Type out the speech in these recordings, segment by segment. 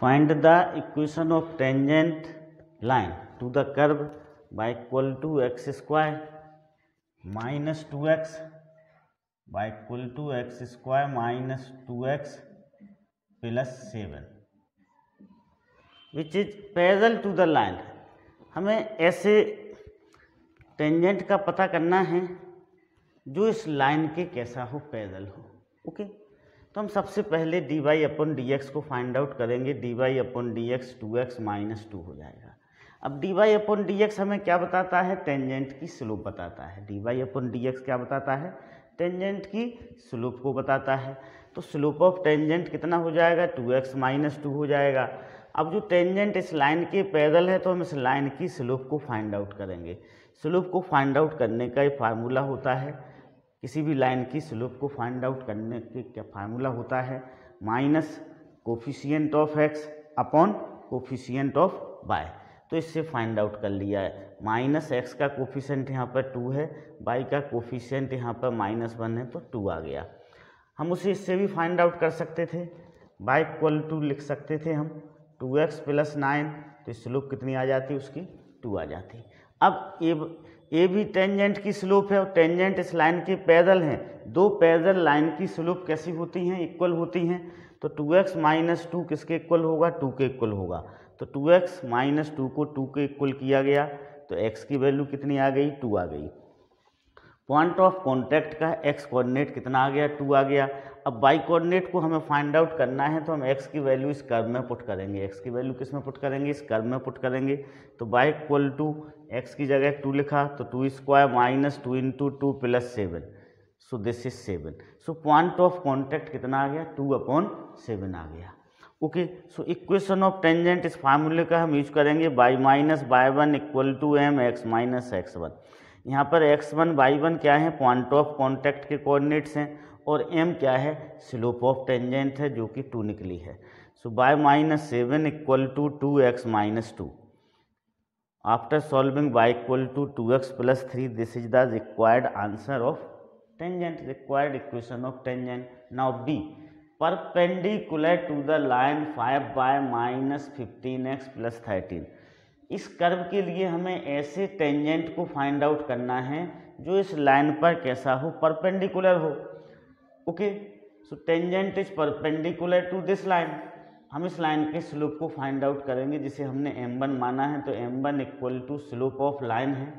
Find the equation of tangent line to the curve y equal to x square minus two x y equal to x square minus two x plus seven which is parallel to the line हमें ऐसे tangent का पता करना है जो इस line के कैसा हो पैदल हो ओके okay? तो हम सबसे पहले d y upon d x को फाइंड आउट करेंगे d y upon d x two x minus two हो जाएगा अब d y upon d x हमें क्या बताता है टेंजेंट की स्लोप बताता है d y upon d x क्या बताता है टेंजेंट की स्लोप को बताता है तो स्लोप ऑफ टेंजेंट कितना हो जाएगा टू एक्स माइनस टू हो जाएगा अब जो टेंजेंट इस लाइन के पैदल है तो हम इस लाइन की स्लोप को फाइंड आउट करेंगे स्लोप को फाइंड आउट करने का ये फार्मूला होता है किसी भी लाइन की स्लोप को फाइंड आउट करने के क्या फार्मूला होता है minus coefficient of x upon coefficient of y तो इससे फाइंड आउट कर लिया है माइनस एक्स का कोफिशेंट यहाँ पर टू है बाई का कोफिशेंट यहाँ पर माइनस वन है तो टू आ गया हम उसे इससे भी फाइंड आउट कर सकते थे बाई इक्वल टू लिख सकते थे हम टू एक्स प्लस नाइन तो स्लोप कितनी आ जाती उसकी टू आ जाती अब ये ए भी टेंजेंट की स्लोप है और टेंजेंट इस लाइन के पैदल हैं दो पैदल लाइन की स्लोप कैसी होती हैं इक्वल होती हैं तो टू एक्स माइनस टू किसके इक्वल होगा टू के इक्वल होगा तो टू एक्स माइनस टू को टू के इक्वल किया गया तो एक्स की वैल्यू कितनी आ गई टू आ गई पॉइंट ऑफ कॉन्टैक्ट का एक्स कोऑर्डिनेट कितना आ गया टू आ गया अब वाई कोऑर्डिनेट को हमें फाइंड आउट करना है तो हम एक्स की वैल्यू इस कर्व में पुट करेंगे एक्स की वैल्यू किस में पुट करेंगे इस कर्व में पुट करेंगे तो वाई इक्वल टू एक्स की जगह टू लिखा तो two square minus two into two plus seven so this is seven so point of contact कितना आ गया टू अपॉन सेवन आ गया okay so equation of tangent इस फार्मूले का हम यूज करेंगे y minus y one equal to m x minus x one यहाँ पर एक्स वन वाई वन क्या है पॉइंट ऑफ कॉन्टैक्ट के कोऑर्डिनेट्स हैं और एम क्या है स्लोप ऑफ टेंजेंट है जो कि टू निकली है so y minus seven equal to two x minus two after solving y equal to two x plus three this is the required answer of tangent required equation of tangent now be perpendicular to the line five y minus fifteen x plus thirteen इस curve के लिए हमें ऐसे tangent को find out करना है जो इस लाइन पर कैसा हो परपेंडिकुलर हो okay so tangent is perpendicular to this line हम इस लाइन के स्लोप को फाइंड आउट करेंगे जिसे हमने एम वन माना है तो m one equal to slope of line है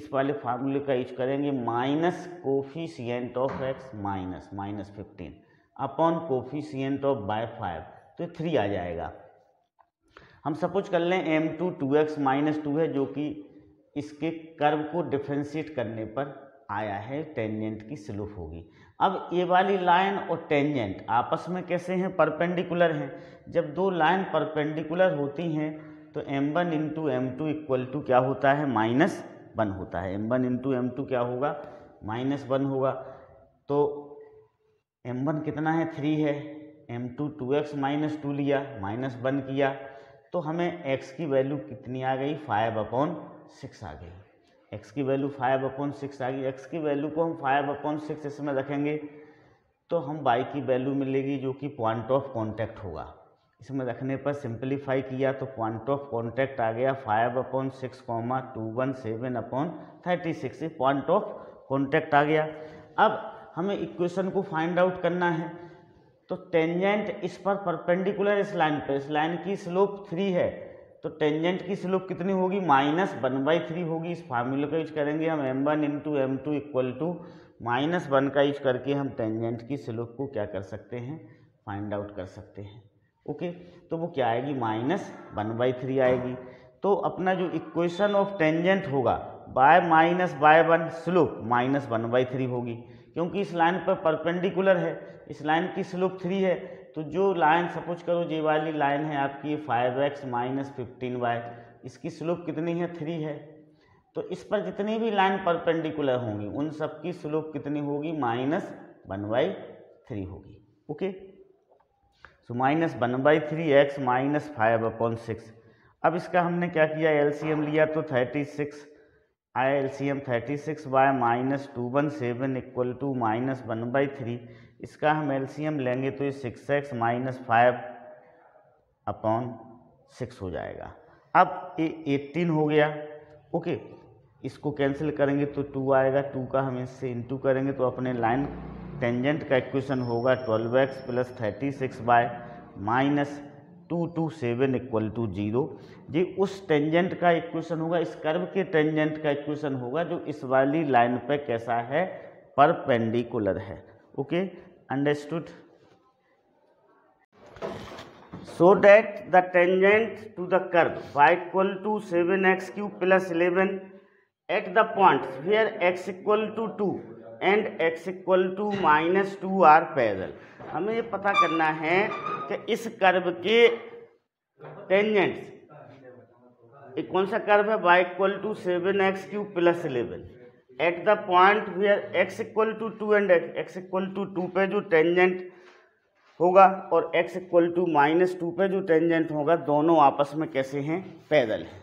इस वाले फार्मूले का यूज करेंगे minus coefficient of x minus minus fifteen upon coefficient of y five तो थ्री आ जाएगा हम सपोज कर लें m two two x minus two है जो कि इसके कर्व को डिफ्रेंशिएट करने पर आया है टेंजेंट की स्लोप होगी अब ये वाली लाइन और टेंजेंट आपस में कैसे हैं परपेंडिकुलर हैं जब दो लाइन परपेंडिकुलर होती हैं तो m one into m two equal to क्या होता है माइनस वन होता है m one into m two क्या होगा माइनस वन होगा तो एम वन कितना है थ्री है m two two x minus two लिया माइनस वन किया तो हमें x की वैल्यू कितनी आ गई फाइव अपॉन सिक्स आ गई x की वैल्यू फाइव अपॉन सिक्स आ गई x की वैल्यू को हम फाइव अपॉन सिक्स इसमें रखेंगे तो हम y की वैल्यू मिलेगी जो कि पॉइंट ऑफ कॉन्टैक्ट होगा इसमें रखने पर सिंप्लीफाई किया तो पॉइंट ऑफ कॉन्टैक्ट आ गया five upon six comma two one seven upon thirty six point of contact आ गया अब हमें इक्वेशन को फाइंड आउट करना है तो टेंजेंट इस पर परपेंडिकुलर इस लाइन पर इस लाइन की स्लोप थ्री है तो टेंजेंट की स्लोप कितनी होगी माइनस वन बाई थ्री होगी इस फार्मूले का यूज करेंगे हम m one in two m two equal to minus one का यूज करके हम टेंजेंट की स्लोप को क्या कर सकते हैं फाइंड आउट कर सकते हैं ओके तो वो क्या आएगी माइनस वन बाई थ्री आएगी तो अपना जो इक्वेशन ऑफ टेंजेंट होगा y minus y one slope minus one by three होगी क्योंकि इस लाइन पर परपेंडिकुलर है इस लाइन की स्लोप थ्री है तो जो लाइन सपोज करो ये वाली लाइन है आपकी five x minus fifteen y इसकी स्लोप कितनी है थ्री है तो इस पर जितनी भी लाइन परपेंडिकुलर होंगी उन सब की स्लोप कितनी होगी माइनस वन बाई थ्री होगी okay so minus one by three x minus five upon six अब इसका हमने क्या किया एलसीएम लिया तो thirty six I L C M thirty six y minus two one seven equal to minus one by three इसका हम L C M लेंगे तो ये six x minus five upon six हो जाएगा अब ये एट्टीन हो गया ओके इसको कैंसिल करेंगे तो टू आएगा टू का हम इससे इंटू करेंगे तो अपने लाइन टेंजेंट का इक्वेशन होगा twelve x plus thirty six y minus two two seven equal to zero ये उस टेंजेंट का इक्वेशन होगा इस कर्व के टेंजेंट का इक्वेशन होगा जो इस वाली लाइन पे कैसा है परपेंडिकुलर है okay understood so that the tangent to the curve y equal to seven x cube plus eleven at the point where x equal to two and x equal to minus two are parallel हमें ये पता करना है कि इस curve के tangents ये कौन सा कर्व है y equal to seven x cube plus eleven at the point where x equal to two and x equal to two पे जो टेंजेंट होगा और x equal to minus two पे जो टेंजेंट होगा दोनों आपस में कैसे हैं पैदल हैं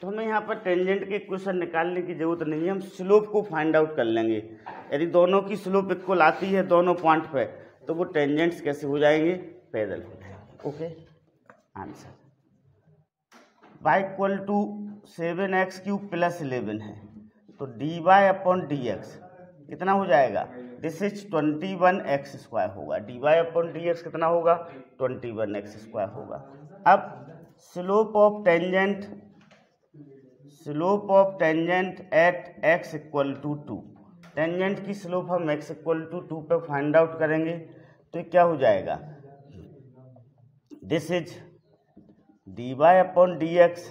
तो हमें यहाँ पर टेंजेंट के क्वेश्चन निकालने की जरूरत नहीं है हम स्लोप को फाइंड आउट कर लेंगे यदि दोनों की स्लोप इक्वल आती है दोनों पॉइंट पे तो वो टेंजेंट्स कैसे हो जाएंगे पैदल होते हैं okay answer y equal to seven x cube plus eleven है तो d y upon d x कितना हो जाएगा this is twenty one x square होगा d y upon d x कितना होगा ट्वेंटी वन एक्स स्क्वायर होगा अब slope of tangent slope of tangent at x equal to two tangent की slope हम एक्स इक्वल टू टू पर find out करेंगे तो क्या हो जाएगा This is dy upon dx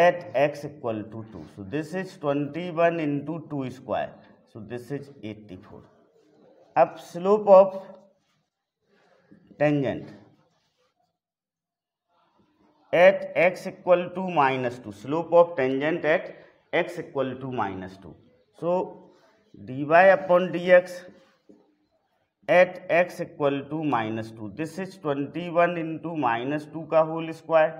at x equal to 2. So this is 21 into 2 square. So this is 84. Up slope of tangent at x equal to minus 2. Slope of tangent at x equal to minus 2. So dy upon dx at x equal to minus two this is twenty one into minus two का whole square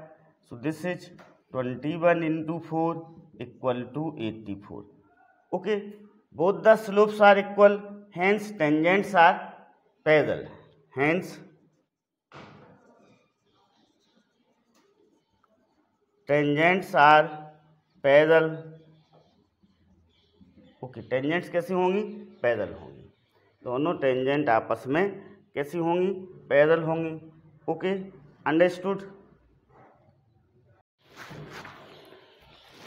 so this is twenty one into four equal to eighty four okay both the slopes are equal hence tangents are parallel hence tangents are parallel okay tangents कैसी होंगी parallel होंगी दोनों tangent आपस में कैसी होंगी parallel होंगी okay understood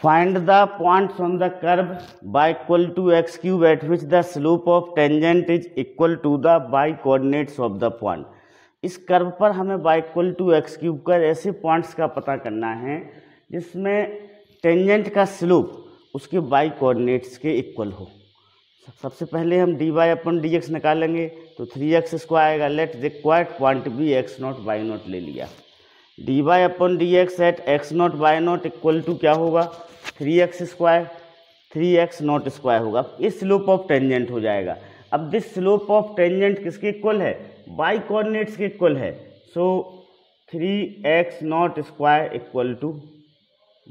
find the points on the curve y equal to x cube at which the slope of tangent is equal to the y coordinates of the point इस curve पर हमें y equal to x cube का ऐसे points का पता करना है जिसमें टेंजेंट का स्लोप उसके बाय कोऑर्डिनेट्स के इक्वल हो सबसे पहले हम d y upon d x निकालेंगे तो थ्री एक्स आएगा let the quite point be x naught y naught ले लिया d y upon d x at x naught y naught equal to क्या होगा three x square three x naught square होगा इस slope of tangent हो जाएगा अब this slope of tangent किसके इक्वल है वाई कोऑर्डिनेट्स के इक्वल है so three x naught square equal to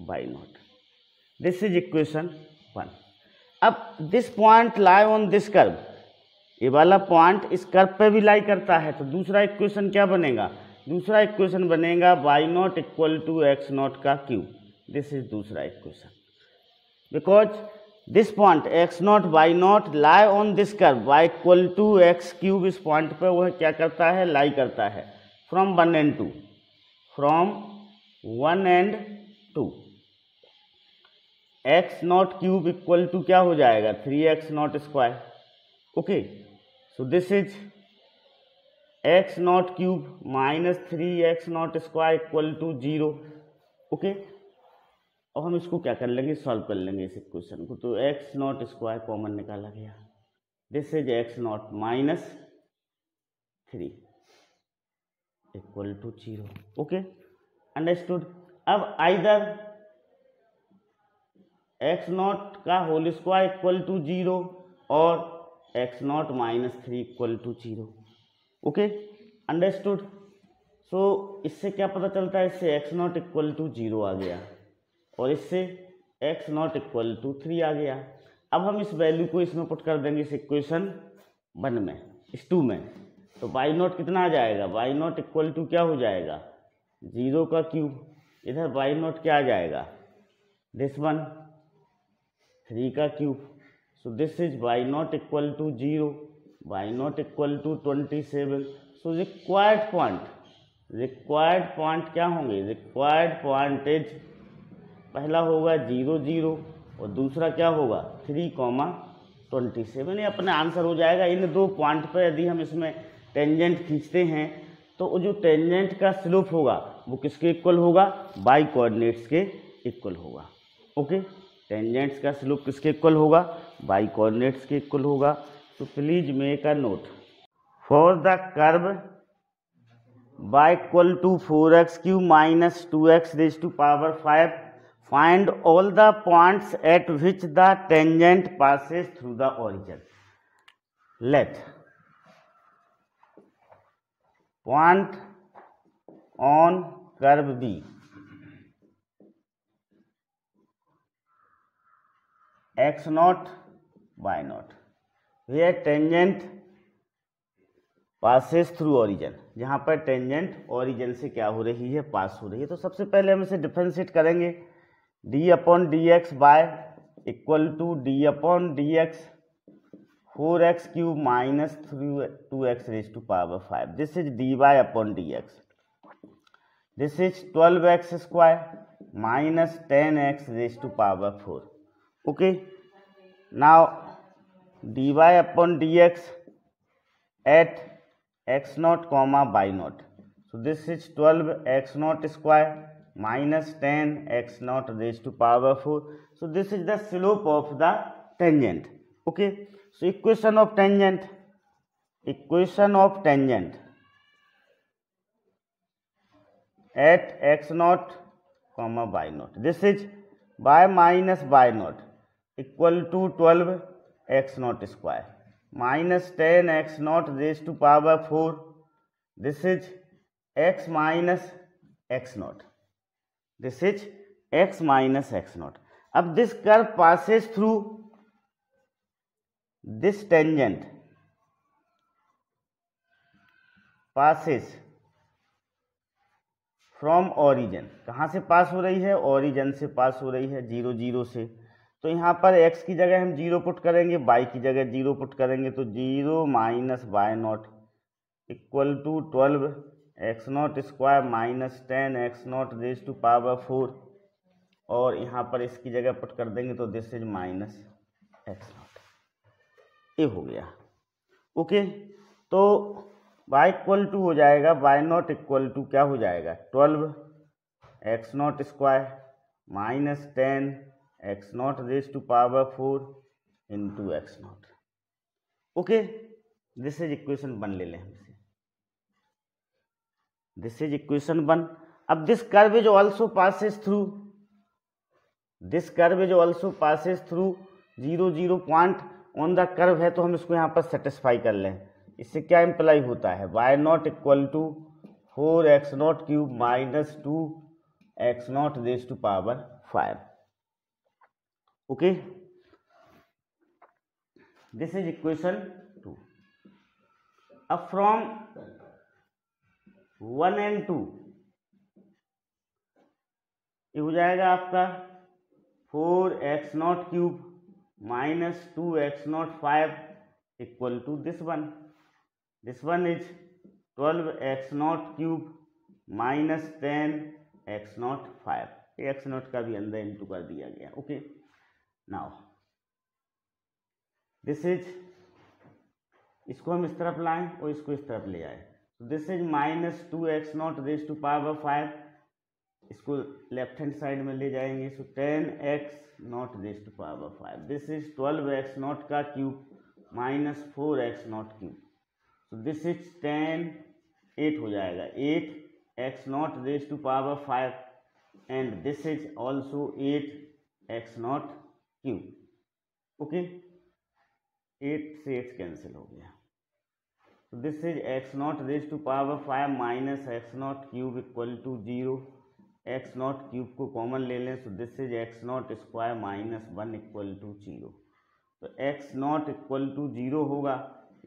y naught this is equation अब this point lie on this curve ये वाला पॉइंट इस कर्व पे भी लाई करता है तो दूसरा इक्वेशन क्या बनेगा दूसरा इक्वेशन बनेगा y naught equal to x naught का क्यू दिस इज दूसरा equation because this point x naught y naught lie on this curve y equal to x cube इस पॉइंट पे वह क्या करता है लाई करता है from one and two from one and two x naught cube equal to क्या हो जाएगा three x naught square okay so this is x naught cube minus three x naught square equal to zero okay अब हम इसको क्या कर लेंगे solve कर लेंगे इस क्वेश्चन को तो एक्स नॉट स्क्वायर कॉमन निकाला गया this is x naught minus three equal to zero okay understood अब आइदर एक्स नॉट का whole square equal to zero और x naught minus three equal to zero okay understood so इससे क्या पता चलता है इससे x naught equal to zero आ गया और इससे x naught equal to three आ गया अब हम इस वैल्यू को इसमें पुट कर देंगे इस इक्वेशन वन में इस टू में तो वाई नॉट कितना आ जाएगा वाई नॉट इक्वल टू क्या हो जाएगा जीरो का क्यूब इधर वाई नॉट क्या आ जाएगा दिस वन थ्री का cube so this is y naught equal to zero y naught equal to twenty seven so required point required point क्या होंगे रिक्वायर्ड पॉइंट इज पहला होगा जीरो जीरो और दूसरा क्या होगा थ्री कॉमा ट्वेंटी सेवन ये अपना आंसर हो जाएगा इन दो पॉइंट पर यदि हम इसमें टेंजेंट खींचते हैं तो जो टेंजेंट का स्लोप होगा वो किसके इक्वल होगा बाई कोऑर्डिनेट्स के इक्वल होगा ओके टेंजेंट्स का स्लोप किसके इक्वल होगा बाई कॉर्डिनेट्स के इक्वल होगा तो please make a note for the curve y equal to four x cube minus two x raise to power five find all the points at which the tangent passes through the origin let point on curve be x naught y naught way tangent passes through origin जहाँ पर tangent origin से क्या हो रही है पास हो रही है तो सबसे पहले हम इसे डिफ्रेंशिएट करेंगे d upon d x y equal to d upon d x four x cube minus three two x raise to power five this is d y upon d x this is twelve x square minus ten x raise to power four okay now d y upon d x at x naught comma y naught so this is twelve x naught square minus ten x naught raise to power four so this is the slope of the tangent okay so equation of tangent equation of tangent at x naught comma y naught this is y minus y naught equal to twelve x naught square minus ten x naught raise to power four this is x minus x naught this is x minus x naught अब this curve passes through this tangent passes from origin कहाँ से pass हो रही है origin से pass हो रही है जीरो जीरो से तो यहाँ पर एक्स की जगह हम जीरो पुट करेंगे y की जगह जीरो पुट करेंगे तो zero minus y naught equal to twelve x naught square minus ten x naught raise to power four और यहाँ पर इसकी जगह पुट कर देंगे तो this is minus x naught ये हो गया ओके तो y इक्वल टू हो जाएगा y नॉट इक्वल टू क्या हो जाएगा twelve x naught square minus ten x naught raise to power four into x naught okay this is equation one ले लें हमसे दिस इज इक्वेशन वन अब this curve is also passes through this curve is also passes through zero zero point on the curve है तो हम इसको यहाँ पर सेटिस्फाई कर लें इससे क्या इम्प्लाई होता है y naught equal to four x naught cube minus two x naught raise to power five okay this is equation two अब फ्रॉम वन एंड टू ये हो जाएगा आपका four x naught cube minus two x naught five equal to this one this one is twelve x naught cube minus ten x naught five x naught का भी अंदर into कर दिया गया okay okay. Now this is इसको हम इस तरफ लाए और इसको इस तरफ ले आए this is minus two x naught raise to power five इसको लेफ्ट हैंड साइड में ले जाएंगे so ten x naught raise to power five this is twelve x naught का cube minus four x naught cube so this is ten eight हो जाएगा eight x naught raise to power five and this is also eight x naught cube okay eight से eight cancel हो गया तो this is x naught raise to power five minus x naught cube equal to zero x naught cube को common ले लें so this is x naught square minus one equal to zero तो x naught equal to zero होगा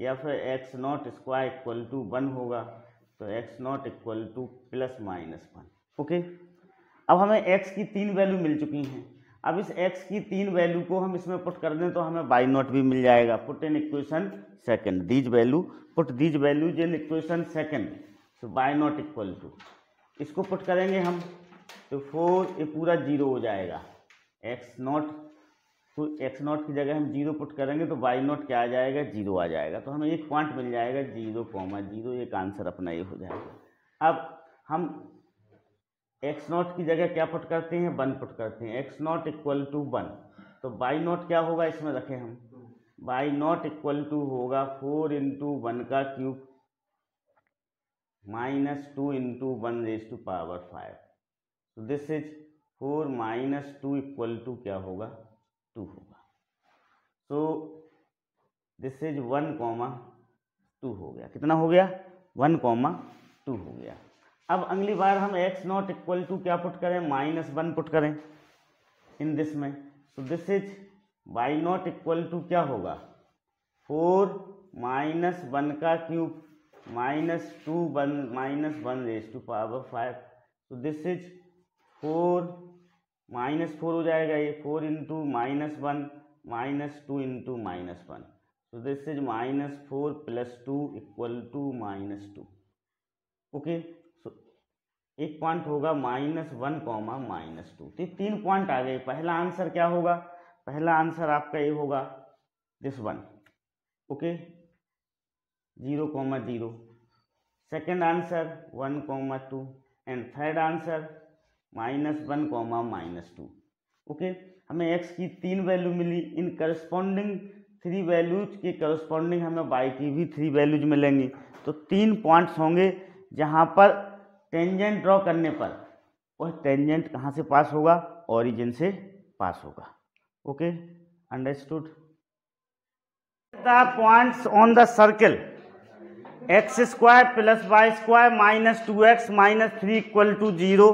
या फिर x naught square equal to one होगा तो x naught equal to plus minus one okay अब हमें एक्स की तीन वैल्यू मिल चुकी हैं अब इस x की तीन वैल्यू को हम इसमें पुट कर दें तो हमें y नॉट भी मिल जाएगा put in equation second these value put these values in equation second so y naught equal to इसको पुट करेंगे हम तो फोर ये पूरा जीरो हो जाएगा x नॉट तो x नॉट की जगह हम जीरो पुट करेंगे तो y नॉट क्या आ जाएगा जीरो आ जाएगा तो हमें एक पॉइंट मिल जाएगा जीरो कॉमा जीरो एक आंसर अपना ये हो जाएगा अब हम एक्स नॉट की जगह क्या पुट करते हैं वन पुट करते हैं x naught equal to one तो बाई नॉट क्या होगा इसमें रखें हम बाई नॉट इक्वल टू होगा फोर इंटू वन का cube minus two into one raise to power five तो this is four minus two equal to क्या होगा टू होगा so this is one comma two हो गया कितना हो गया वन कॉमा टू हो गया अब अगली बार हम एक्स नॉट इक्वल टू क्या पुट करें माइनस वन पुट करें इन दिस में तो this is y naught equal to क्या होगा फोर माइनस वन का cube minus two one minus one raise to power five तो this is four minus four हो जाएगा ये four into minus one minus two into minus one तो this is minus four plus two equal to minus two okay एक point होगा minus one comma minus two तो तीन point आ गए पहला आंसर क्या होगा पहला आंसर आपका ये होगा this one okay zero comma zero second answer one comma two and third answer minus one comma minus two okay हमें एक्स की तीन वैल्यू मिली इन करस्पॉन्डिंग थ्री वैल्यूज के करस्पॉन्डिंग हमें वाई की भी थ्री वैल्यूज मिलेंगी तो तीन पॉइंट्स होंगे जहाँ पर टेंजेंट ड्रॉ करने पर वह टेंजेंट कहाँ से पास होगा ओरिजिन से पास होगा okay understood the points on the circle x square plus y square minus two x minus three equal to zero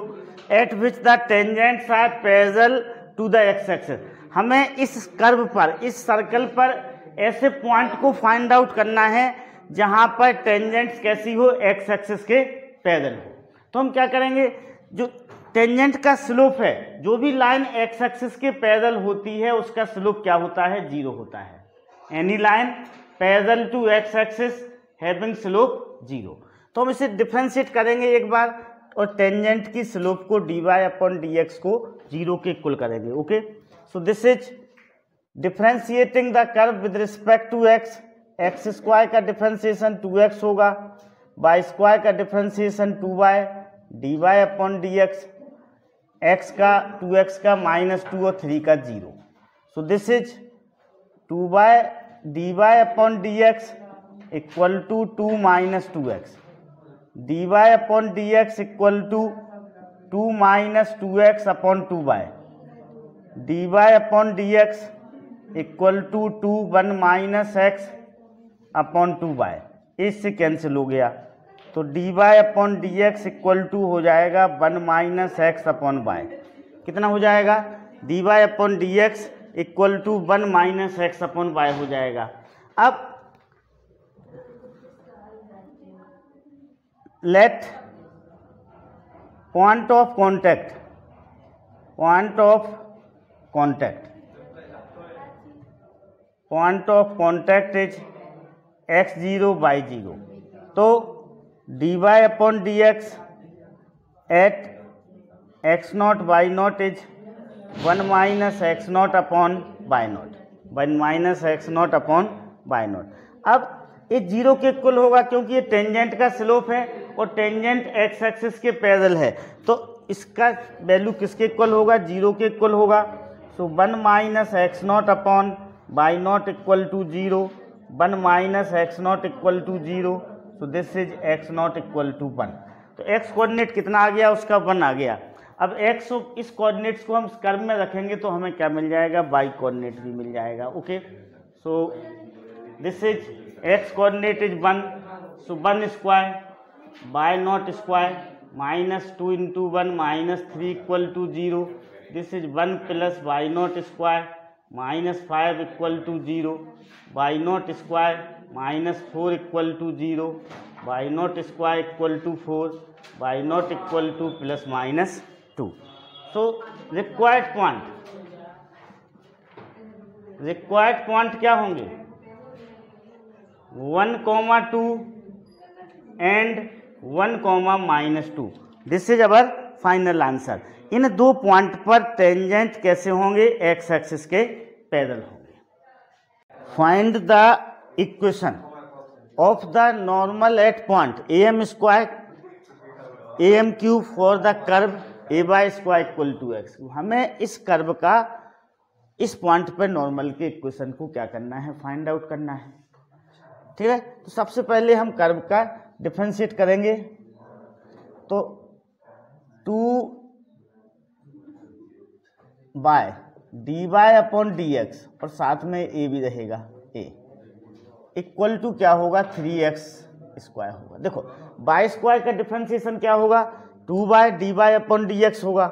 at which the tangents are parallel to the x axis हमें इस curve पर इस circle पर ऐसे point को find out करना है जहां पर टेंजेंट्स कैसी हो एक्स एक्सेस के पैदल हो तो हम क्या करेंगे जो टेंजेंट का स्लोप है जो भी लाइन एक्स एक्सिस के पैदल होती है उसका स्लोप क्या होता है जीरो होता है any line parallel to x axis having slope zero तो हम इसे डिफ्रेंशिएट करेंगे एक बार और टेंजेंट की स्लोप को d y upon d x को जीरो के इक्वल करेंगे okay so this is differentiating the curve with respect to x x square का डिफ्रेंशिएशन टू एक्स होगा वाई स्क्वायर का differentiation two y d y upon d x x का two x का minus two और three का zero so this is two y d y upon d x equal to two minus two x d y upon d x equal to two minus two x upon two y d y upon d x equal to two one minus x upon two y इससे cancel हो गया तो d y upon d x equal to हो जाएगा one minus x upon y कितना हो जाएगा d y upon d x equal to one minus x upon y हो जाएगा अब let point of contact point of contact point of contact is x zero y zero तो d y upon d x at x naught y naught is one minus x naught upon y naught one minus x naught upon y naught अब ये zero के कुल होगा क्योंकि ये tangent का slope है और टेंजेंट एक्स एक्सिस के पैदल है तो इसका वैल्यू किसके कुल होगा जीरो के कुल होगा so one minus x naught upon y naught equal to zero one minus x naught equal to zero so this is x naught equal to one तो एक्स कोऑर्डिनेट कितना आ गया उसका वन आ गया अब एक्स इस कोऑर्डिनेट्स को हम कर्म में रखेंगे तो हमें क्या मिल जाएगा बाई कोऑर्डिनेट भी मिल जाएगा okay so this is x coordinate is one so one square by naught square minus two into one minus three equal to zero this is one plus by naught square minus five equal to zero by naught square minus four equal to zero y naught square equal to four y naught equal to plus minus two so required quant required quant क्या होंगे one comma two and one comma minus two this is our final answer इन दो point पर tangent कैसे होंगे x axis के पैदल होंगे find the equation of the normal at point a m square a m q for the curve a by square equal to x हमें इस curve का इस पॉइंट पर नॉर्मल के इक्वेशन को क्या करना है फाइंड आउट करना है ठीक है तो सबसे पहले हम कर्व का डिफ्रेंशिएट करेंगे तो two by d y upon d x और साथ में ए भी रहेगा ए इक्वल टू क्या होगा थ्री एक्स स्क्वायर होगा देखो बाई स्क्वायर का डिफ्रेंसिएशन क्या होगा two by d by upon d x होगा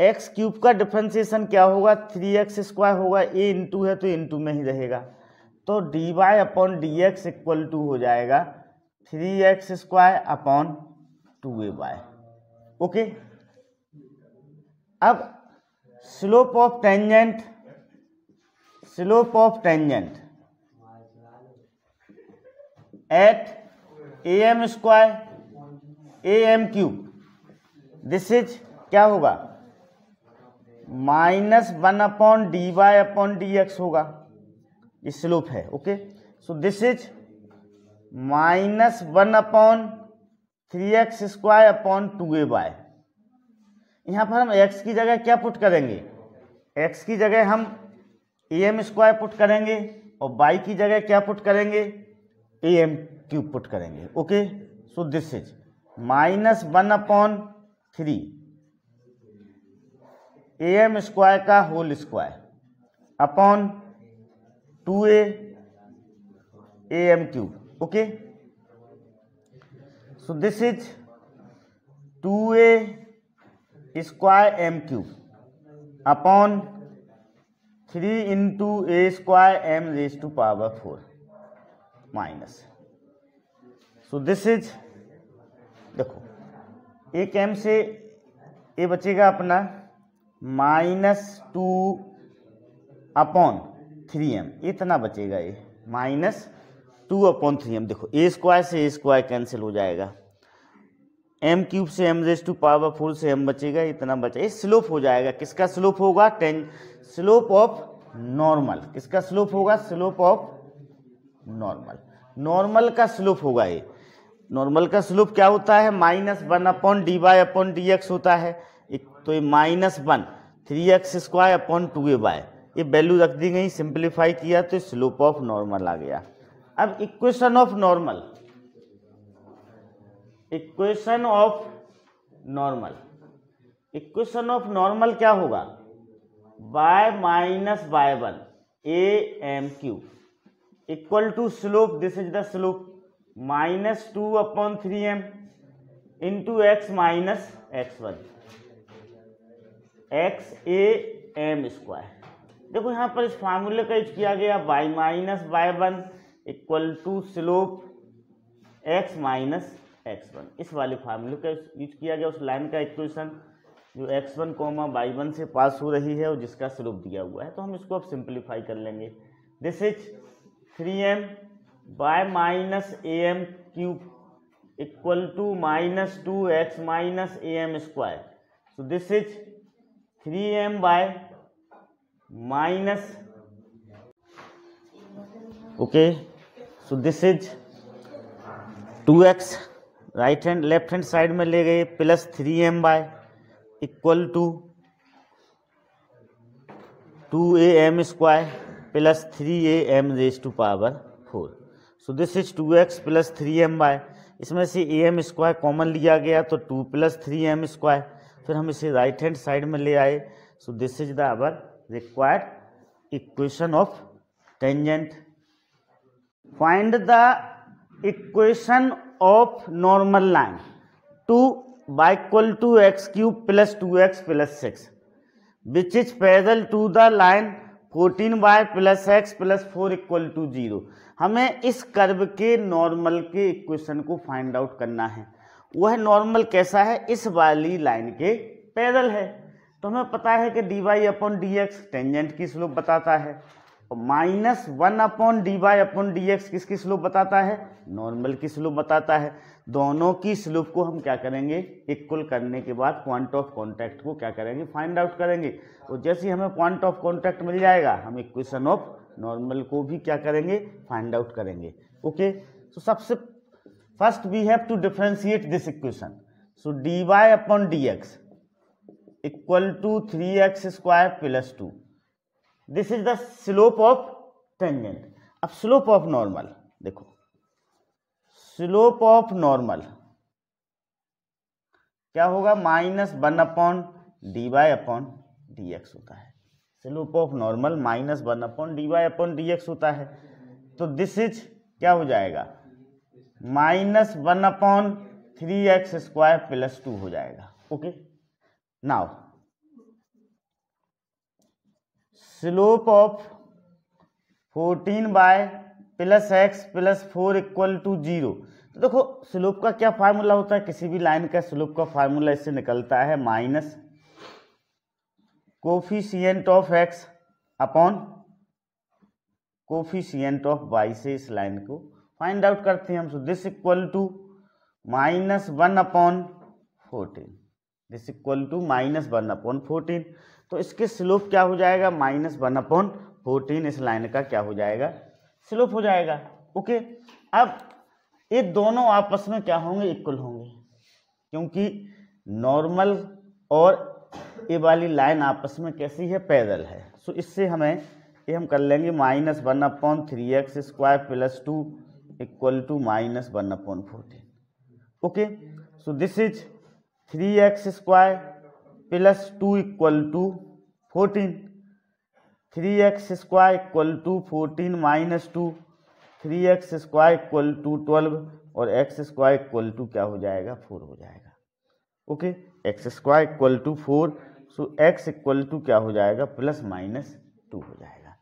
एक्स क्यूब का डिफ्रेंसिएशन क्या होगा थ्री एक्स स्क्वायर होगा ए इंटू है तो इंटू में ही रहेगा तो d by upon d x equal to हो जाएगा three x square upon two a by okay अब slope of tangent slope of tangent at a m square a m cube this is क्या होगा minus one upon d y upon d x होगा ये slope है okay so this is minus one upon three x square upon two a y यहां पर हम x की जगह क्या पुट करेंगे एक्स की जगह हम ए एम स्क्वायर पुट करेंगे और वाई की जगह क्या पुट करेंगे ए एम क्यूब पुट करेंगे okay so this is minus one upon three a m square का whole square upon two a m cube okay so this is two a square m cube upon three into a square m raise to power four minus so this is देखो एक m से ये बचेगा अपना minus two upon three m इतना बचेगा ये minus two upon three m देखो ए स्क्वायर से ए स्क्वायर कैंसिल हो जाएगा एम क्यूब से m raise to power four से एम बचेगा इतना बचा ये स्लोप हो जाएगा किसका स्लोप होगा टेन स्लोप ऑफ नॉर्मल किसका स्लोप होगा स्लोप ऑफ नॉर्मल नॉर्मल का स्लोप होगा ये नॉर्मल का स्लोप क्या होता है minus one upon d y upon d x होता है एक तो ये minus one three x square upon two a y ये वैल्यू रख दी गई सिंप्लीफाई किया तो स्लोप ऑफ नॉर्मल आ गया अब equation of normal equation of normal equation of normal क्या होगा y minus y one a m q this is the slope minus two upon three m into x minus x one x a m square देखो यहाँ पर इस फार्मूले का use किया गया y minus y one equal to slope x minus x one इस वाले फार्मूले का यूज किया गया उस लाइन का इक्वेशन जो x one comma y one से पास हो रही है और जिसका स्लोप दिया हुआ है तो हम इसको अब सिंप्लीफाई कर लेंगे this is three m by minus a m cube equal to minus two x minus a m square so this is three m by minus okay so this is two x right hand left hand side में ले गए plus three m by equal to two a m square plus three a m raise to power four so this is two x plus three m y इसमें से a m square common लिया गया तो two plus three m square फिर हम इसे right hand side में ले आए so this is the our required equation of tangent find the equation of normal line to y equal to x cube plus two x plus six which is पैदल to the line fourteen y plus x plus four equal to zero हमें इस curve के normal के equation को find out करना है वह normal कैसा है इस वाली लाइन के पैरल है तो हमें पता है कि d y upon d x tangent की स्लोप बताता है तो minus one upon d y upon d x किसकी स्लोप बताता है नॉर्मल की स्लोप बताता है दोनों की स्लोप को हम क्या करेंगे इक्वल करने के बाद पॉइंट ऑफ कॉन्टैक्ट को क्या करेंगे फाइंड आउट करेंगे और तो जैसे ही हमें पॉइंट ऑफ कॉन्टैक्ट मिल जाएगा हम इक्वेशन ऑफ नॉर्मल को भी क्या करेंगे फाइंड आउट करेंगे ओके सो तो सबसे first we have to differentiate this equation so d y upon d x equal to three x square plus two this is the slope of tangent अब slope of normal देखो slope of normal क्या होगा minus one upon d y upon d x होता है slope of normal minus one upon d y upon d x होता है तो this is क्या हो जाएगा minus one upon three x square plus two हो जाएगा okay now slope of fourteen by plus x plus four equal to zero तो देखो स्लोप का क्या फार्मूला होता है किसी भी लाइन का स्लोप का फार्मूला इससे निकलता है minus coefficient of x upon coefficient of y से इस लाइन को फाइंड आउट करते हैं हम so this equal to minus one upon fourteen this equal to minus one upon fourteen तो इसके स्लोप क्या हो जाएगा माइनस वन अपॉन फोर्टीन इस लाइन का क्या हो जाएगा स्लोप हो जाएगा ओके अब ये दोनों आपस में क्या होंगे इक्वल होंगे क्योंकि नॉर्मल और ये वाली लाइन आपस में कैसी है पैदल है सो इससे हमें ये हम कर लेंगे minus one upon three x square plus two equal to minus one upon fourteen okay so this is three x square plus two equal to fourteen three x square equal to fourteen minus two three x square equal to twelve और x square equal to क्या हो जाएगा four हो जाएगा okay x square equal to four so x equal to क्या हो जाएगा plus minus two हो जाएगा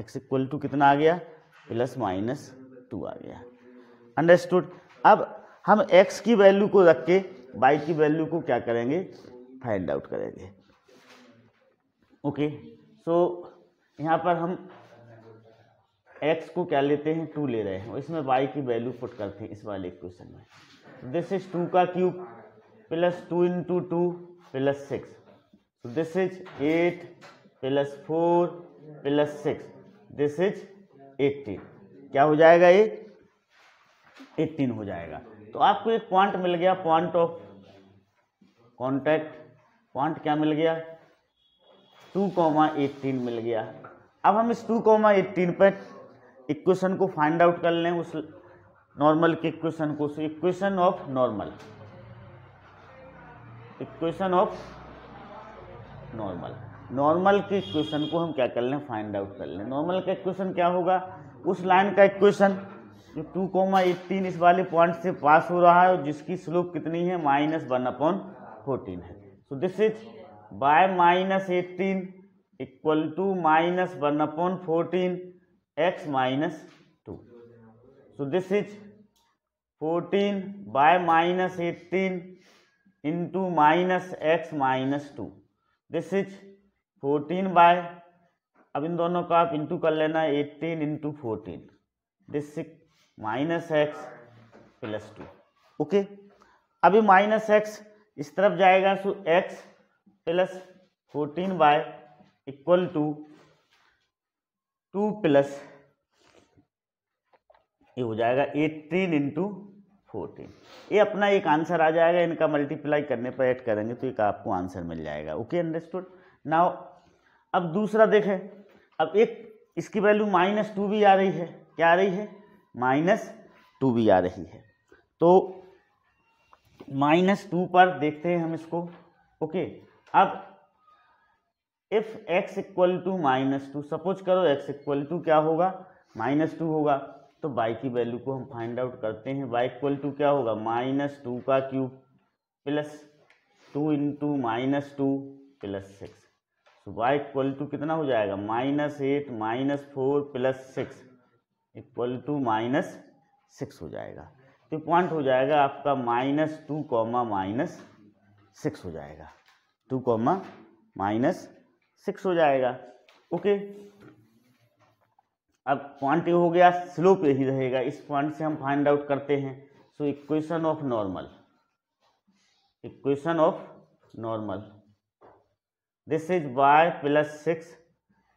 एक्स इक्वल टू कितना आ गया प्लस माइनस टू आ गया अंडरस्टूड अब हम एक्स की वैल्यू को रख के वाई की वैल्यू को क्या करेंगे फाइंड आउट करेंगे ओके सो यहाँ पर हम x को क्या लेते हैं टू ले रहे हैं और इसमें y की वैल्यू पुट करते हैं इस वाले इक्वेशन में दिस इज टू का cube plus two into two plus six this is eight plus four plus six this is eighteen क्या हो जाएगा ये एट्टीन हो जाएगा तो आपको एक पॉइंट मिल गया पॉइंट ऑफ कॉन्टैक्ट फॉन्ट क्या मिल गया टू कॉमा एटीन मिल गया अब हम इस टू कॉमा एटीन पर इक्वेशन को फाइंड आउट कर लें उस नॉर्मल के इक्वेशन को equation of normal equation of normal normal के इक्वेशन को हम क्या कर लें फाइंड आउट कर लें नॉर्मल का इक्वेशन क्या होगा उस लाइन का इक्वेशन जो टू कॉमा एटीन इस वाले पॉइंट से पास हो रहा है और जिसकी स्लोप कितनी है माइनस वन अपॉन फोर्टीन है तो this is by minus eighteen equal to minus one upon fourteen x minus two so this is fourteen by minus eighteen into minus x minus two this is fourteen by अब इन दोनों का आप into कर लेना eighteen into fourteen this minus x plus two okay अभी minus x इस तरफ जाएगा so x plus fourteen by equal to two plus ये हो जाएगा एटीन इंटू फोर्टीन ये अपना एक आंसर आ जाएगा इनका मल्टीप्लाई करने पर ऐड करेंगे तो एक आपको आंसर मिल जाएगा ओके अंडरस्टूड नाउ अब दूसरा देखें अब एक इसकी वैल्यू माइनस टू भी आ रही है क्या आ रही है माइनस टू भी आ रही है तो माइनस टू पर देखते हैं हम इसको ओके अब if x equal to minus two suppose करो एक्स इक्वल टू क्या होगा माइनस टू होगा तो बाई की वैल्यू को हम फाइंड आउट करते हैं बाई इक्वल टू क्या होगा माइनस टू का cube plus two into minus two plus six तो वाई इक्वल टू कितना हो जाएगा minus eight minus four plus six equal to minus six हो जाएगा तो पॉइंट हो जाएगा आपका minus two comma minus six हो जाएगा टू कॉमा माइनस सिक्स हो जाएगा ओके अब पॉइंट हो गया स्लोप यही रहेगा इस पॉइंट से हम फाइंड आउट करते हैं so equation of normal equation of normal this is y plus six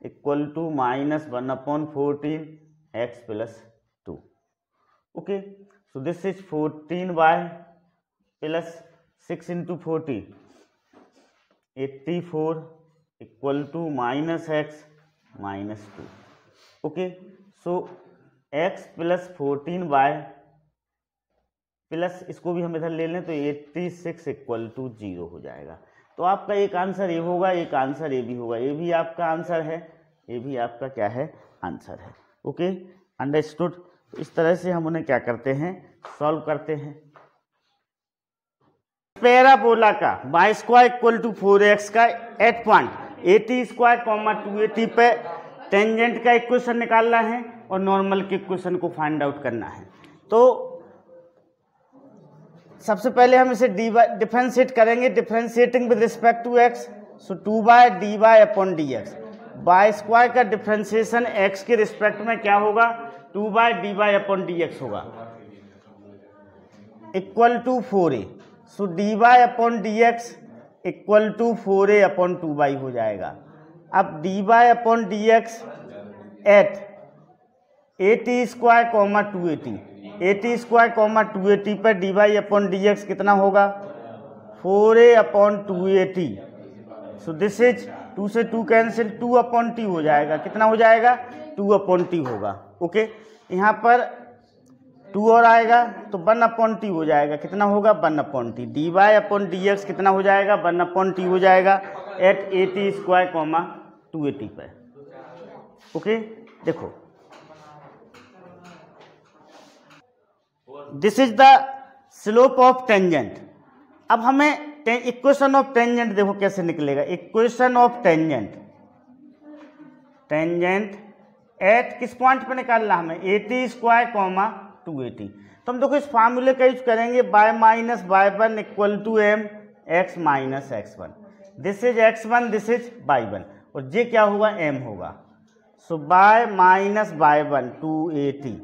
equal to minus one upon fourteen x plus two okay this is fourteen 14 plus six into forty eighty four equal to minus x minus two okay so x plus fourteen by plus इसको भी हम इधर ले लें तो eighty six equal to zero हो जाएगा तो आपका एक आंसर ये होगा एक आंसर ये भी होगा ये भी आपका आंसर है ये भी आपका क्या है आंसर है ओके अंडरस्टूड इस तरह से हम उन्हें क्या करते हैं सॉल्व करते हैं पैराबोला का y square equal to four x का at point a t square comma two a t पे टेंजेंट का इक्वेशन निकालना है और नॉर्मल के इक्वेशन को फाइंड आउट करना है तो सबसे पहले हम इसे डिफ्रेंशिएट करेंगे differentiating with respect to x so two by d by upon d x by square का डिफ्रेंशिएशन एक्स के रिस्पेक्ट में क्या होगा two by d by upon d x होगा equal to four a so d by upon d x equal to four a upon two by हो जाएगा अब d by upon d x at a t square comma two a t a t square comma two a t पर d y upon d x कितना होगा four a upon two a t so this is two से two cancel two upon t हो जाएगा कितना हो जाएगा two upon t होगा ओके यहाँ पर टू और आएगा तो वन अपॉन टी हो जाएगा कितना होगा one upon t d y upon d x कितना हो जाएगा वन अपॉन टी हो जाएगा at a t square comma two a t पर ओके देखो this is the slope of tangent अब हमें इक्वेशन ऑफ टेंजेंट देखो कैसे निकलेगा equation of tangent tangent at किस पॉइंट पे निकालना हमें a t square comma two a t तो हम देखो इस फार्मूले का यूज करेंगे y minus y one equal to m x minus x one this is x one this is y one और जे क्या होगा एम होगा so y minus y one two a t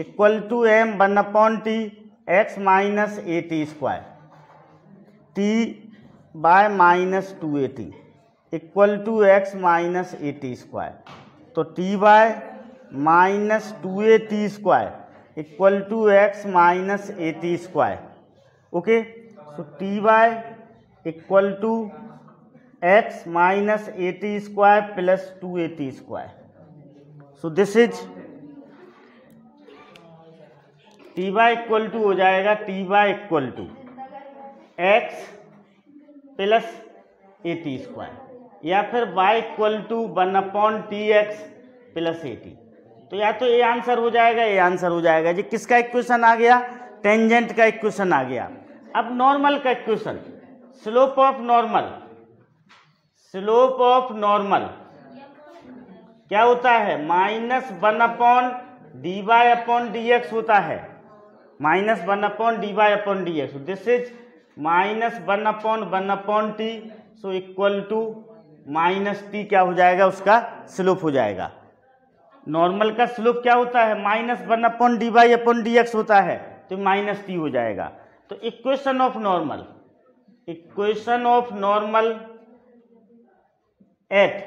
equal to m one upon t x minus a t square t y minus two a t equal to x minus a t square तो t y minus two a t square equal to x minus a t square okay so t y equal to x minus a t square plus two a t square so this is t y equal to हो जाएगा t y equal to x plus a t square या फिर y equal to one upon t x plus a t तो या तो ये answer हो जाएगा ये आंसर हो जाएगा जी किसका इक्वेशन आ गया टेंजेंट का इक्वेशन आ गया अब नॉर्मल का equation slope of normal slope of normal क्या होता है minus one upon d y upon d x होता है minus one upon d y upon d x this is minus one upon one upon t so equal to minus t क्या हो जाएगा उसका slope हो जाएगा नॉर्मल का slope क्या होता है minus one upon d y upon d x होता है तो माइनस टी हो जाएगा तो equation of normal equation of normal at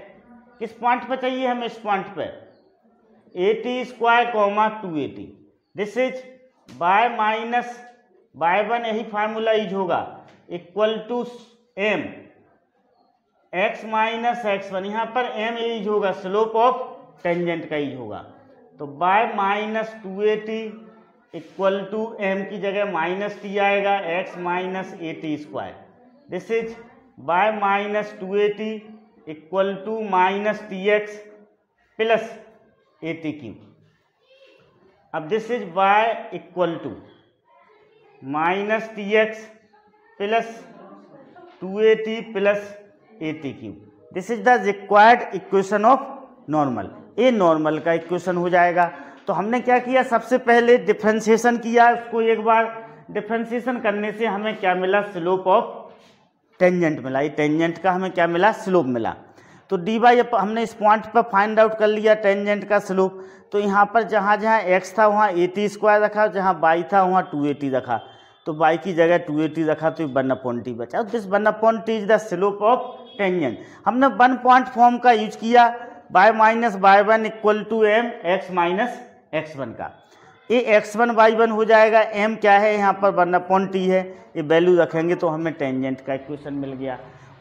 किस पॉइंट पर चाहिए हमें इस पॉइंट पे a t square comma two a t this is y minus y one यही फार्मूला यूज होगा equal to m x minus x one यहाँ पर एम यूज होगा स्लोप ऑफ टेंजेंट का यूज होगा तो y minus two a t equal to m की जगह माइनस टी आएगा x minus a t square this is y minus two a t equal to minus t x plus a t cube अब this is y equal to minus t x plus two a t plus cube this is the required equation of normal a normal का equation हो जाएगा तो हमने क्या किया सबसे पहले डिफ्रेंसिएशन किया उसको एक बार डिफ्रेंसिएशन करने से हमें क्या मिला स्लोप ऑफ टेंजेंट मिला ये टेंजेंट का हमें क्या मिला स्लोप मिला तो डी बाई हमने इस पॉइंट पर फाइंड आउट कर लिया टेंजेंट का स्लोप तो यहाँ पर जहाँ जहाँ एक्स था वहाँ एटी स्क्वायर रखा जहाँ बाई था वहाँ टू एटी रखा तो बाई की जगह टू एटी रखा तो वन अपॉइंट टी बचा this one upon t is the slope of tangent हमने वन पॉइंट फॉर्म का यूज किया y minus y one equal to m x minus x one का ये एक्स वन बाई वन हो जाएगा m क्या है यहाँ पर वन अपॉन टी है ये वैल्यू रखेंगे तो हमें टेंजेंट का इक्वेशन मिल गया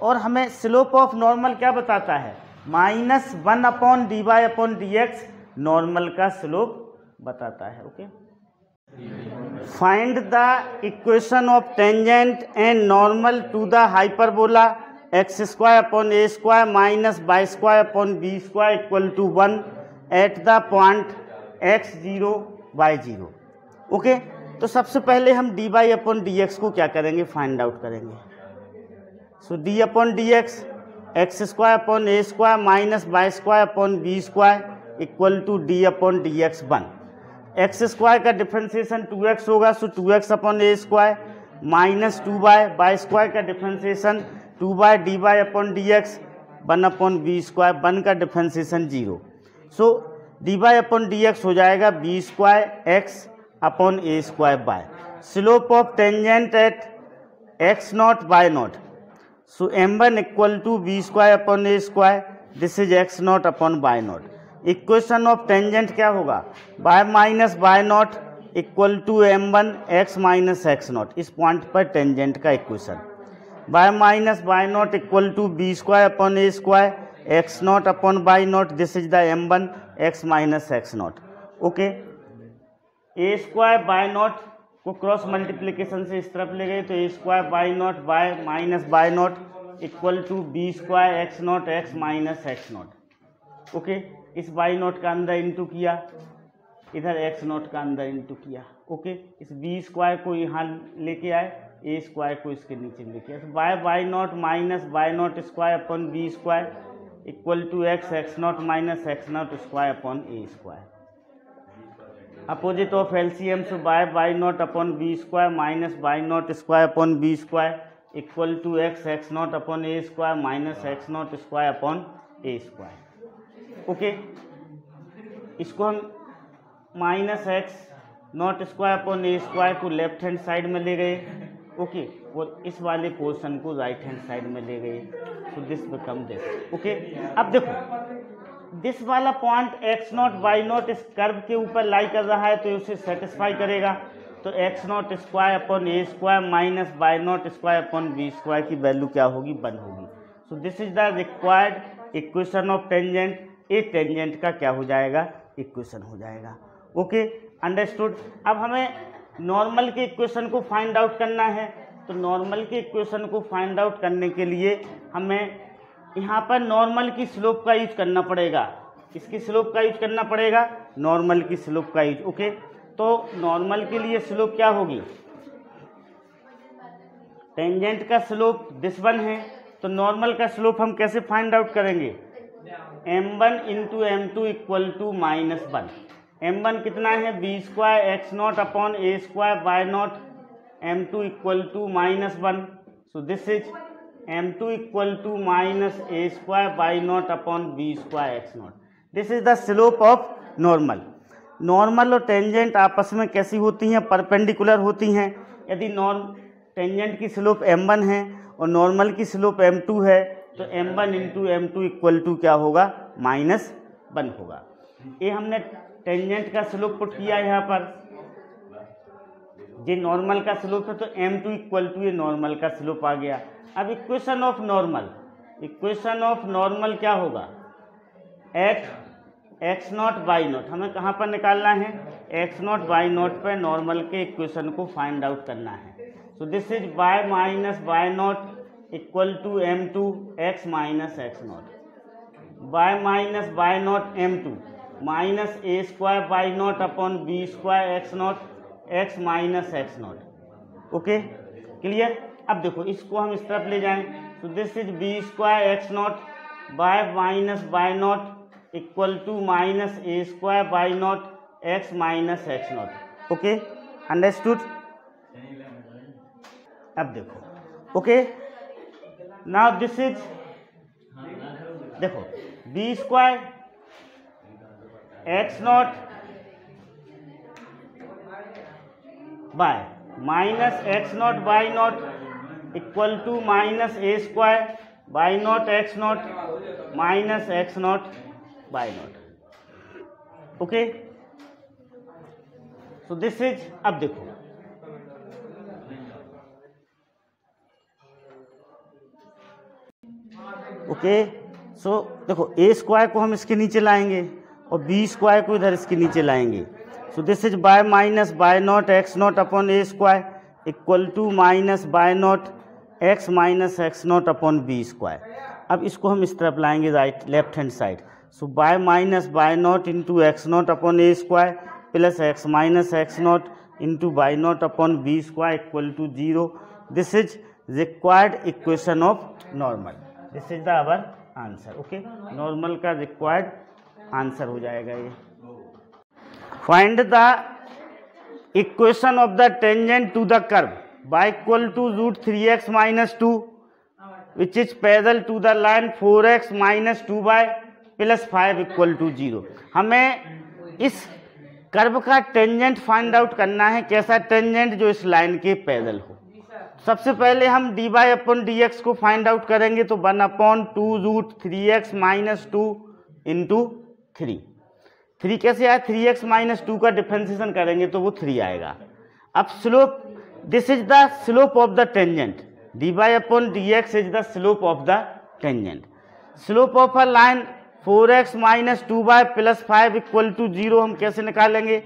और हमें स्लोप ऑफ नॉर्मल क्या बताता है minus one upon d y upon d x normal का स्लोप बताता है okay find the equation of tangent and normal to the hyperbola x square upon a square minus y square upon b square equal to one at the point x zero y zero okay तो सबसे पहले हम d y upon d x को क्या करेंगे find out करेंगे so d upon d x x square upon a square minus y square upon b square equal to d upon d x one x square का differentiation two x होगा so two x upon a square minus two y y square का differentiation two y d y upon d x one upon b square one का differentiation zero so d y upon d x हो जाएगा b square x upon a square y slope of tangent at x naught y naught so m one equal to b square upon a square this is x naught upon y naught equation of tangent क्या होगा y minus y naught equal to m one x minus x naught इस point पर tangent का equation minus y naught equal to b square upon a square x naught upon upon naught this is the m one x minus x naught okay a square y naught को cross multiplication से इस तरफ ले गए तो a square y naught y minus y naught equal to b square x naught x minus x naught okay इस y naught का अंदर इंटू किया इधर एक्स नॉट का अंदर इंटू किया ओके इस बी स्क्वायर को यहाँ लेके आए ए स्क्वायर को इसके नीचे लिखिए y y naught minus y naught square upon b square equal to x x naught minus x naught square upon a square opposite of LCM so y y naught upon b square minus y naught square upon b square equal to x x naught upon a square minus x naught square upon a square okay इसको हम minus x naught square upon a square को left hand side में ले गए okay और इस वाले portion को राइट हैंड साइड में ले गए so this become this okay अब देखो दिस वाला point x naught y naught इस कर्व के ऊपर लाई कर रहा है तो उसे सेटिस्फाई करेगा तो x naught square upon a square minus y naught square upon b square की वैल्यू क्या होगी वन होगी so this is the required equation of tangent a tangent का क्या हो जाएगा इक्वेशन हो जाएगा ओके अंडरस्टूड अब हमें नॉर्मल के इक्वेशन को फाइंड आउट करना है तो नॉर्मल के इक्वेशन को फाइंड आउट करने के लिए हमें यहाँ पर नॉर्मल की स्लोप का यूज करना पड़ेगा किसकी स्लोप का यूज करना पड़ेगा नॉर्मल की स्लोप का यूज ओके तो नॉर्मल के लिए स्लोप क्या होगी टेंजेंट का स्लोप दिस वन है तो नॉर्मल का स्लोप हम कैसे फाइंड आउट करेंगे m one into m two equal to minus one m one कितना है b square x naught upon a square y naught m two equal to minus one so this is m two equal to minus a square y naught upon b square x naught this is the slope of normal normal और tangent आपस में कैसी होती हैं perpendicular होती हैं यदि norm tangent की स्लोप एम वन है और नॉर्मल की स्लोप एम टू है तो m one into m two equal to क्या होगा माइनस वन होगा ये हमने टेंजेंट का स्लोप पुट तो किया यहाँ पर ये नॉर्मल का स्लोप है तो एम टू इक्वल टू ये नॉर्मल का स्लोप आ गया अब equation of normal equation of normal क्या होगा x x naught y naught हमें कहाँ पर निकालना है एक्स नॉट वाई नॉट पर नॉर्मल के इक्वेशन को फाइंड आउट करना है so this is y minus y naught equal to m two x minus x naught y minus y naught m two minus a square y naught upon b square x naught x minus x naught okay clear अब देखो इसको हम इस तरफ ले जाएं तो this is b square x naught y minus y naught equal to minus a square y naught x minus x naught okay understood अब देखो ओके नाउ दिस इज देखो b square x naught y minus x naught y naught equal to minus a square y naught x naught minus x naught y naught okay so this is अब देखो okay okay, so so, देखो a square को हम इसके नीचे लाएंगे और b square को इधर इसके नीचे लाएंगे so this is y minus y naught x naught upon a square equal to minus y naught x minus x naught upon b square अब इसको हम इस तरफ लाएंगे right left hand side so y minus y naught into x naught upon a square plus x minus x naught into y naught upon b square equal to zero this is required equation of normal this is the our answer okay normal का required answer हो जाएगा ये find the equation of the tangent to the curve y equal to root three x minus two which is parallel to the line four x minus two y plus five equal to zero हमें इस curve का tangent find out करना है कैसा tangent जो इस line के parallel हो सबसे पहले हम d y upon d x को फाइंड आउट करेंगे तो one upon two root three x minus two into three three कैसे आया थ्री एक्स माइनस टू का डिफ्रेंसिएशन करेंगे तो वो थ्री आएगा अब slope this is the slope of the tangent d y upon d x is the slope of the tangent slope of a line four x minus two y plus five equal to zero हम कैसे निकालेंगे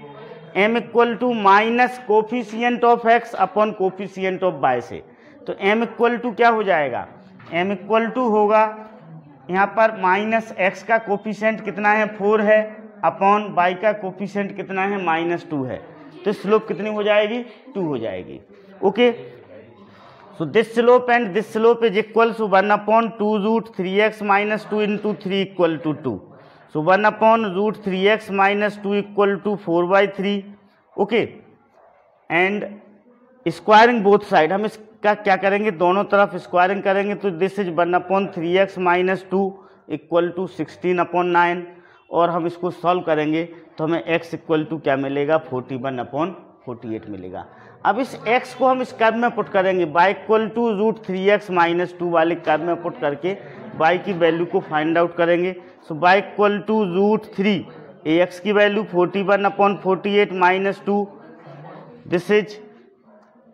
m equal to minus coefficient of x upon coefficient of y से तो m equal to क्या हो जाएगा m equal to होगा यहाँ पर माइनस एक्स का कोफिशेंट कितना है फोर है अपॉन वाई का कोफिशेंट कितना है माइनस टू है तो स्लोप कितनी हो जाएगी टू हो जाएगी okay so this slope and this slope is equal to one upon two root three x minus two into three equal to two so one upon root three x minus two equal to four by three okay and squaring both side हम इस का क्या करेंगे दोनों तरफ squaring करेंगे तो this is one upon three x minus two equal to sixteen upon nine और हम इसको सॉल्व करेंगे तो हमें एक्स इक्वल टू क्या मिलेगा forty one upon forty eight मिलेगा अब इस एक्स को हम इस कर्व में पुट करेंगे y equal to root three x minus two वाले कर्व में पुट करके y की वैल्यू को फाइंड आउट करेंगे so y equal to root three a x की value forty one upon forty eight minus two this is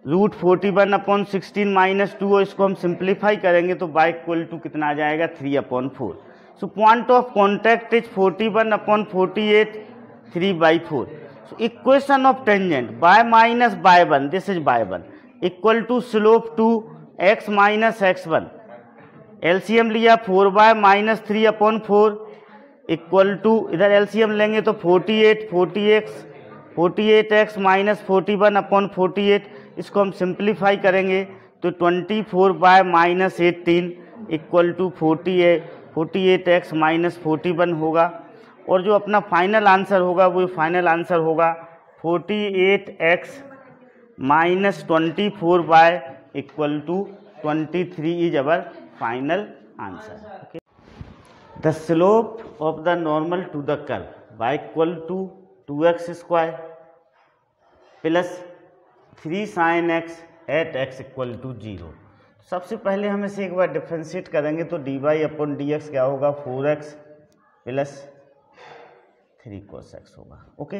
root forty one upon sixteen minus two और इसको हम simplify करेंगे तो बाई इक्वल टू कितना आ जाएगा three upon four so point of contact is forty one upon forty eight three by four so equation of tangent y minus y one this is y one equal to slope to x minus x one LCM लिया four y minus three upon four equal to इधर LCM लेंगे तो forty eight forty x forty eight x minus forty one upon forty eight इसको हम simplify करेंगे तो twenty four y minus eighteen equal to forty a forty eight x minus forty one होगा और जो अपना फाइनल आंसर होगा वो फाइनल आंसर होगा forty eight x minus twenty four y equal to twenty three is our final answer okay the slope of the normal to the curve y equal to two x square plus three sine x at x equal to zero सबसे पहले हम इसे एक बार differentiate करेंगे तो d y upon d x क्या होगा four x plus three cos x होगा ओके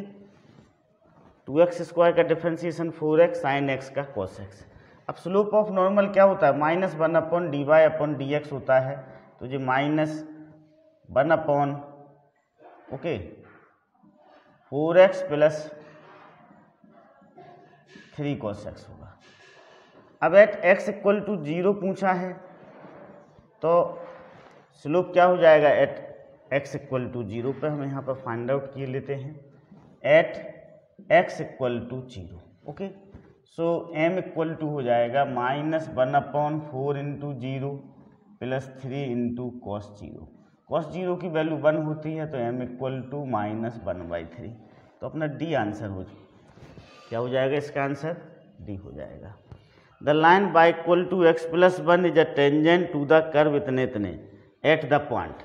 टू एक्स स्क्वायर का differentiation four x sine x का कोस एक्स अब स्लोप ऑफ नॉर्मल क्या होता है minus one upon d y upon d x होता है तो ये minus one upon okay four x plus three cos x होगा अब at x equal to zero पूछा है तो स्लोप क्या हो जाएगा at x equal to zero पर हम यहाँ पर फाइंड आउट किए लेते हैं at x equal to zero okay so m equal to हो जाएगा minus one upon four into zero plus three into cos zero cos zero की वैल्यू वन होती है तो m equal to minus one by three तो अपना d answer हो जाए क्या हो जाएगा इसका आंसर डी हो जाएगा the line y equal to x plus one is a tangent to the curve इतने इतने at the point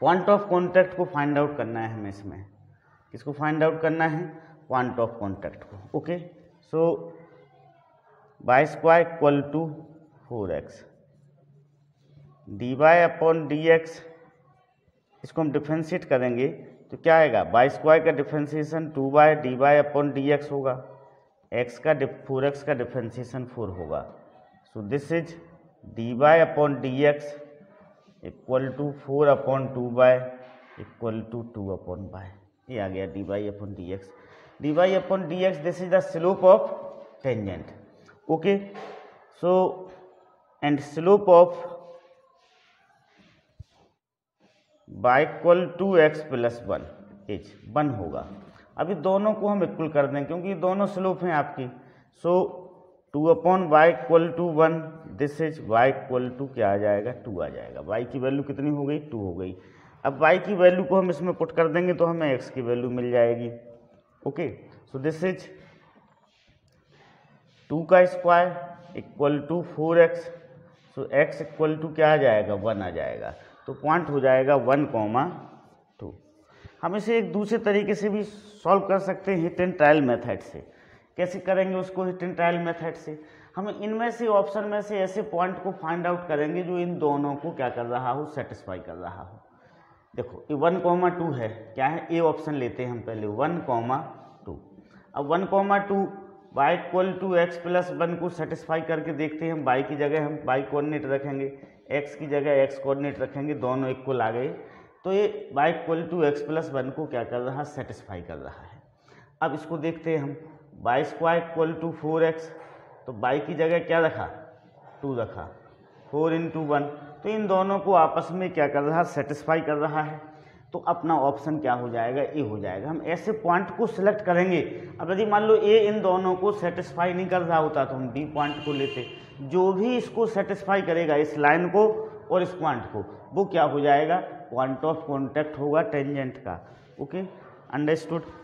point of contact को फाइंड आउट करना है हमें इसमें किसको फाइंड आउट करना है पॉइंट ऑफ कॉन्टैक्ट को okay so y square equal to four x d y upon d x इसको हम डिफ्रेंशिएट करेंगे तो क्या आएगा बाई स्क्वायर का differentiation two y d y upon d x होगा एक्स का फोर एक्स का डिफ्रेंसीसन फोर होगा so this is d y upon d x equal to four upon two y equal to two upon y ये आ गया d y upon d x d y upon d x this is the slope of tangent okay so and slope of y equal to x plus one h one होगा अभी दोनों को हम equal कर दें क्योंकि दोनों स्लोप हैं आपकी so two upon y equal to one this is y equal to क्या आ जाएगा टू आ जाएगा वाई की वैल्यू कितनी हो गई टू हो गई अब वाई की वैल्यू को हम इसमें पुट कर देंगे तो हमें एक्स की वैल्यू मिल जाएगी okay so this is two का square equal to four x so x equal to क्या आ जाएगा वन आ जाएगा तो पॉइंट हो जाएगा वन कॉमा टू हम इसे एक दूसरे तरीके से भी सॉल्व कर सकते हैं हिट एंड ट्रायल मेथड से कैसे करेंगे उसको हिट एंड ट्रायल मेथड से हम इनमें से ऑप्शन में से ऐसे पॉइंट को फाइंड आउट करेंगे जो इन दोनों को क्या कर रहा हो सेटिस्फाई कर रहा हो देखो ये वन कॉमा टू है क्या है ए ऑप्शन लेते हैं हम पहले वन कॉमा टू अब one comma two y equal to x plus one को सेटिस्फाई करके देखते हैं हम बाई की जगह हम बाई कोऑर्डिनेट रखेंगे एक्स की जगह एक्स कोऑर्डिनेट रखेंगे दोनों इक्वल आ गए तो ये y equal to x plus one को क्या कर रहा है सेटिस्फाई कर रहा है अब इसको देखते हैं हम y square equal to four x तो वाई की जगह क्या रखा टू रखा फोर इन टू वन तो इन दोनों को आपस में क्या कर रहा है सेटिस्फाई कर रहा है तो अपना ऑप्शन क्या हो जाएगा ए हो जाएगा हम ऐसे पॉइंट को सिलेक्ट करेंगे अब यदि मान लो ए इन दोनों को सेटिस्फाई नहीं कर रहा होता तो हम बी पॉइंट को लेते जो भी इसको सेटिस्फाई करेगा इस लाइन को और इस क्वांट को वो क्या हो जाएगा पॉइंट ऑफ कॉन्टैक्ट होगा टेंजेंट का ओके अंडरस्टूड